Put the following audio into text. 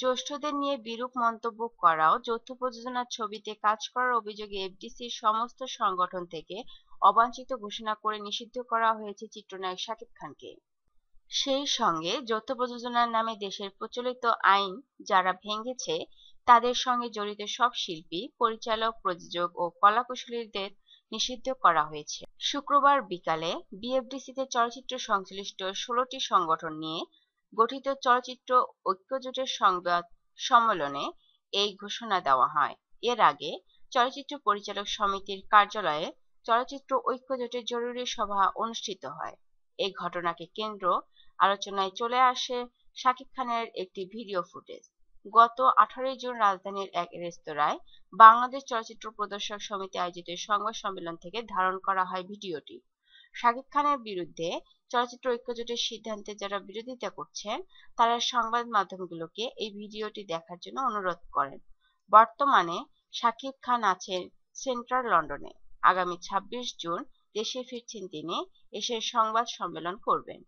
জ্যেষ্ঠদের নিয়ে বিরূপ মন্তব্য করাও যৌথ প্রযোজনার ছবিতে কাজ করার অভিযোগে এফডিসির সমস্ত সংগঠন থেকে অবাঞ্ছিত ঘোষণা করে নিষিদ্ধ করা হয়েছে চিত্রনায়ক শাকিব খানকে। সেই সঙ্গে যৌথ প্রযোজনার নামে দেশের প্রচলিত আইন যারা ভেঙেছে, তাদের সঙ্গে জড়িত সব শিল্পী, পরিচালক, প্রযোজক ও কলাকুশলীদের নিষিদ্ধ করা হয়েছে। শুক্রবার বিকালে বিএফডিসিতে চলচ্চিত্র সংশ্লিষ্ট ষোলোটি সংগঠন নিয়ে গঠিত চলচ্চিত্র ঐক্যজোটের সংবাদ সম্মেলনে এই ঘোষণা দেওয়া হয়। এর আগে চলচ্চিত্র পরিচালক সমিতির কার্যালয়ে চলচ্চিত্র ঐক্যজোটের জরুরি সভা অনুষ্ঠিত হয়। এই ঘটনাকে কেন্দ্র আলোচনায় চলে আসে শাকিব খানের একটি ভিডিও ফুটেজ। গত আঠারোই জুন রাজধানীর এক রেস্তোরাঁয় বাংলাদেশ চলচ্চিত্র প্রদর্শক সমিতি আয়োজিত সংবাদ সম্মেলন থেকে ধারণ করা হয় ভিডিওটি। শাকিব খানের বিরুদ্ধে চলচ্চিত্র ঐক্যজোটের সিদ্ধান্তে যারা বিরোধিতা করছেন, তারা সংবাদ মাধ্যমগুলোকে এই ভিডিওটি দেখার জন্য অনুরোধ করেন। বর্তমানে শাকিব খান আছেন সেন্ট্রাল লন্ডনে। আগামী ২৬ জুন দেশে ফিরছেন তিনি, এসে সংবাদ সম্মেলন করবেন।